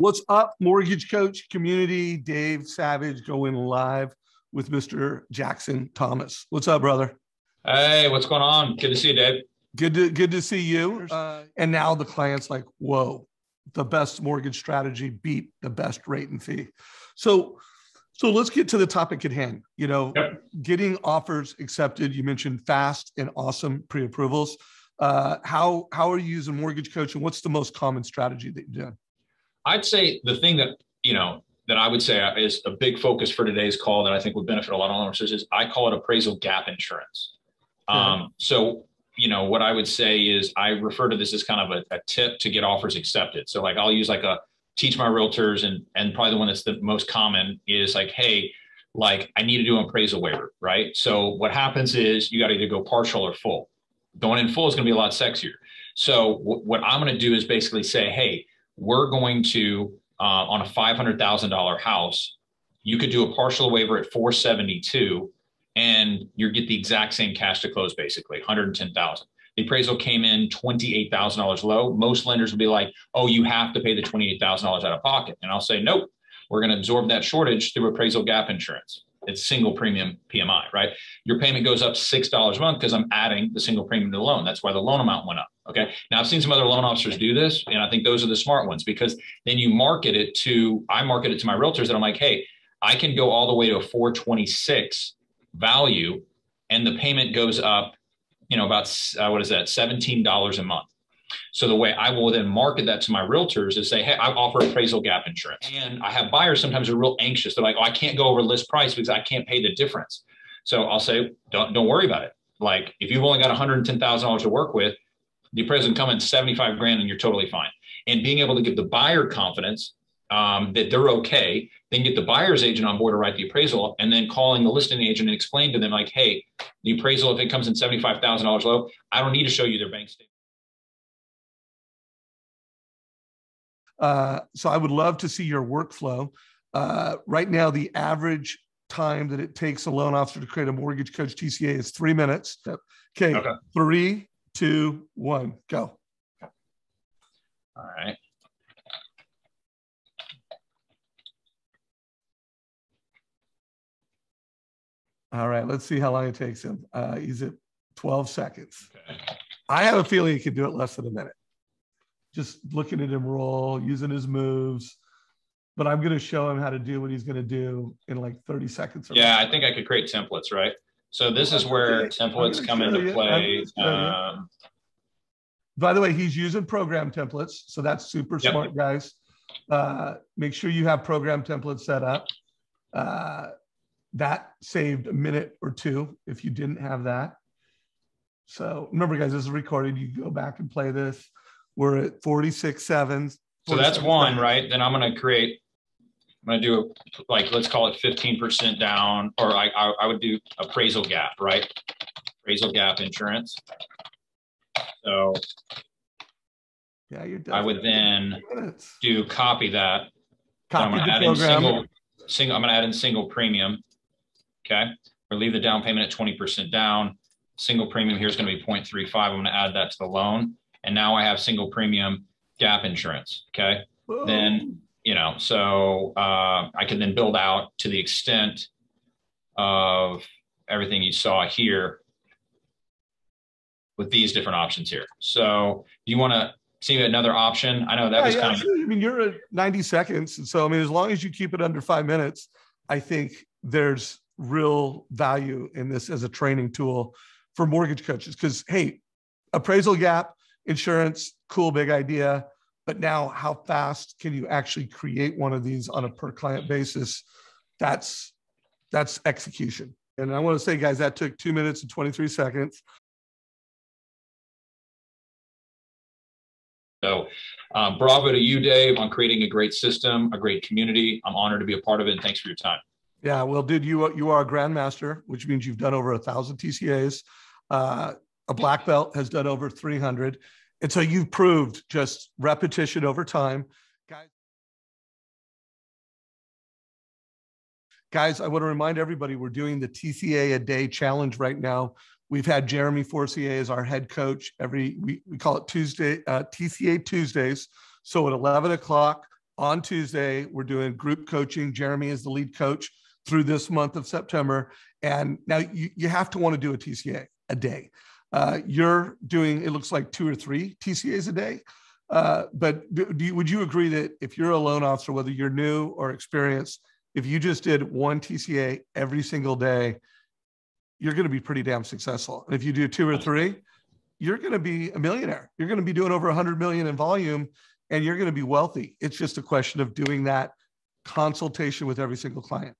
What's up, mortgage coach community? Dave Savage going live with Mr. Jackson Thomas. What's up, brother? Hey, what's going on? Good to see you, Dave. Good to good to see you. Uh, and now the client's like, whoa, the best mortgage strategy beat the best rate and fee. So so let's get to the topic at hand. You know, yep. getting offers accepted. You mentioned fast and awesome pre-approvals. Uh, how how are you using mortgage coach and what's the most common strategy that you're doing? I'd say the thing that, you know, that I would say is a big focus for today's call that I think would benefit a lot of owners is I call it appraisal gap insurance. Um, so, you know, what I would say is I refer to this as kind of a, a, tip to get offers accepted. So like I'll use like a teach my realtors and and probably the one that's the most common is like, hey, like I need to do an appraisal waiver, right? So what happens is you got to either go partial or full. Going in full is going to be a lot sexier. So w- what I'm going to do is basically say, hey, we're going to uh, on a $500,000 house, you could do a partial waiver at 472 and you get the exact same cash to close basically 110,000. The appraisal came in $28,000 low. Most lenders will be like, "Oh, you have to pay the $28,000 out of pocket." And I'll say, "Nope. We're going to absorb that shortage through appraisal gap insurance." It's single premium PMI, right? Your payment goes up $6 a month because I'm adding the single premium to the loan. That's why the loan amount went up. Okay. Now I've seen some other loan officers do this, and I think those are the smart ones because then you market it to, I market it to my realtors that I'm like, hey, I can go all the way to a 426 value and the payment goes up, you know, about uh, what is that, $17 a month. So the way I will then market that to my realtors is say, hey, I offer appraisal gap insurance. And I have buyers sometimes are real anxious. They're like, oh, I can't go over list price because I can't pay the difference. So I'll say, don't don't worry about it. Like if you've only got $110,000 to work with, the appraisal can come in 75 grand and you're totally fine. And being able to give the buyer confidence um, that they're okay, then get the buyer's agent on board to write the appraisal, and then calling the listing agent and explain to them like, hey, the appraisal if it comes in seventy-five thousand dollars low, I don't need to show you their bank statement. Uh, so I would love to see your workflow. Uh, right now, the average time that it takes a loan officer to create a mortgage coach TCA is three minutes. Okay, okay. three, two, one, go. All right. All right, let's see how long it takes him. Uh, he's at 12 seconds. Okay. I have a feeling he could do it less than a minute just looking at him roll, using his moves. But I'm going to show him how to do what he's going to do in like 30 seconds. yeah, I think I could create templates, right? So this is where templates come into play. Um, By the way, he's using program templates, so that's super yep. smart, guys. Uh, make sure you have program templates set up. Uh, that saved a minute or two if you didn't have that. So remember, guys, this is recorded. You go back and play this. We're at 46 sevens. So that's one, right? Then I'm going to create, I'm going to do a, like, let's call it 15% down, or I, I, I would do appraisal gap, right? Appraisal gap insurance. So yeah, you're I would then do copy that. Copy I'm going to add in single, single, I'm going to add in single premium. Okay. Or leave the down payment at 20% down. Single premium here is going to be 0.35. I'm going to add that to the loan and now I have single premium gap insurance. Okay. Whoa. Then, you know, so uh, I can then build out to the extent of everything you saw here with these different options here. So do you want to see another option? I know that yeah, was yeah, kind of. I mean, you're at 90 seconds. And so, I mean, as long as you keep it under five minutes, I think there's real value in this as a training tool for mortgage coaches. Because, hey, appraisal gap, insurance, cool, big idea. But now, how fast can you actually create one of these on a per client basis? That's that's execution. And I want to say, guys, that took two minutes and 23 seconds. So, um, bravo to you, Dave, on creating a great system, a great community. I'm honored to be a part of it, and thanks for your time. Yeah, well, dude, you you are a grandmaster, which means you've done over a thousand TCAs. Uh, a black belt has done over 300. And so you've proved just repetition over time. Guys, guys, I want to remind everybody we're doing the TCA a day challenge right now. We've had Jeremy Forcier as our head coach every we, we call it Tuesday, uh, TCA Tuesdays. So at 11 o'clock on Tuesday, we're doing group coaching. Jeremy is the lead coach through this month of September. And now you, you have to want to do a TCA a day. Uh, you're doing, it looks like two or three TCAs a day. Uh, but you, would you agree that if you're a loan officer, whether you're new or experienced, if you just did one TCA every single day, you're going to be pretty damn successful. And if you do two or three, you're going to be a millionaire. You're going to be doing over 100 million in volume and you're going to be wealthy. It's just a question of doing that consultation with every single client.